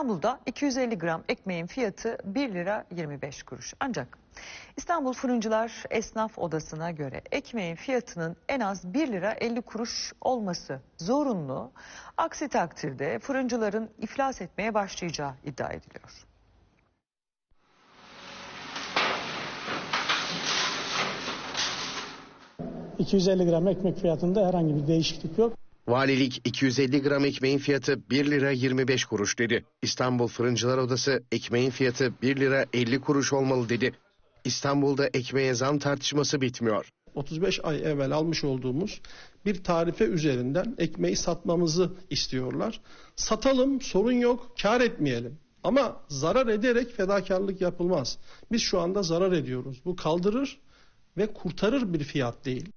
İstanbul'da 250 gram ekmeğin fiyatı 1 lira 25 kuruş. Ancak İstanbul Fırıncılar Esnaf Odası'na göre ekmeğin fiyatının en az 1 lira 50 kuruş olması zorunlu. Aksi takdirde fırıncıların iflas etmeye başlayacağı iddia ediliyor. Hı. 250 gram ekmek fiyatında herhangi bir değişiklik yok. Valilik 250 gram ekmeğin fiyatı 1 lira 25 kuruş dedi. İstanbul Fırıncılar Odası ekmeğin fiyatı 1 lira 50 kuruş olmalı dedi. İstanbul'da ekmeğe zam tartışması bitmiyor. 35 ay evvel almış olduğumuz bir tarife üzerinden ekmeği satmamızı istiyorlar. Satalım sorun yok kar etmeyelim. Ama zarar ederek fedakarlık yapılmaz. Biz şu anda zarar ediyoruz. Bu kaldırır ve kurtarır bir fiyat değil.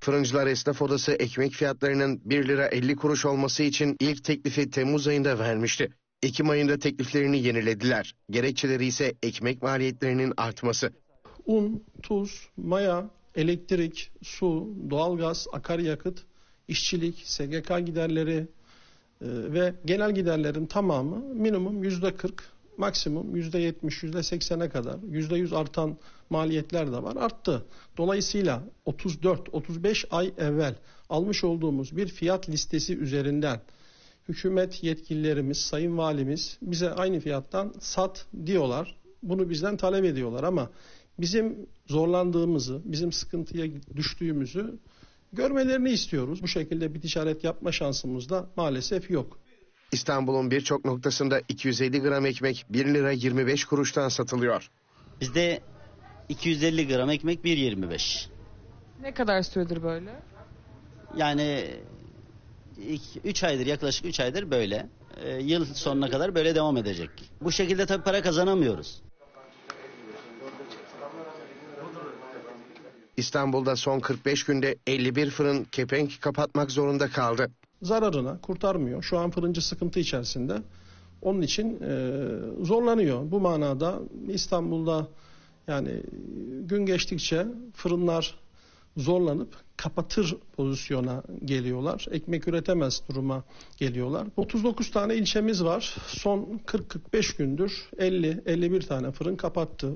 Fırıncılar Esnaf Odası ekmek fiyatlarının 1 lira 50 kuruş olması için ilk teklifi Temmuz ayında vermişti. Ekim ayında tekliflerini yenilediler. Gerekçeleri ise ekmek maliyetlerinin artması. Un, tuz, maya, elektrik, su, doğalgaz, akaryakıt, işçilik, SGK giderleri e, ve genel giderlerin tamamı minimum yüzde 40, maksimum yüzde 70, yüzde 80'e kadar yüzde 100 artan maliyetler de var arttı. Dolayısıyla 34-35 ay evvel almış olduğumuz bir fiyat listesi üzerinden hükümet yetkililerimiz, sayın valimiz bize aynı fiyattan sat diyorlar. Bunu bizden talep ediyorlar ama bizim zorlandığımızı, bizim sıkıntıya düştüğümüzü görmelerini istiyoruz. Bu şekilde bir ticaret yapma şansımız da maalesef yok. İstanbul'un birçok noktasında 250 gram ekmek 1 lira 25 kuruştan satılıyor. Bizde 250 gram ekmek 1.25. Ne kadar süredir böyle? Yani 3 aydır yaklaşık 3 aydır böyle. Ee, yıl sonuna kadar böyle devam edecek. Bu şekilde tabii para kazanamıyoruz. İstanbul'da son 45 günde 51 fırın kepenk kapatmak zorunda kaldı. Zararına kurtarmıyor. Şu an fırıncı sıkıntı içerisinde. Onun için e, zorlanıyor. Bu manada İstanbul'da yani gün geçtikçe fırınlar zorlanıp kapatır pozisyona geliyorlar. Ekmek üretemez duruma geliyorlar. 39 tane ilçemiz var. Son 40-45 gündür 50-51 tane fırın kapattı.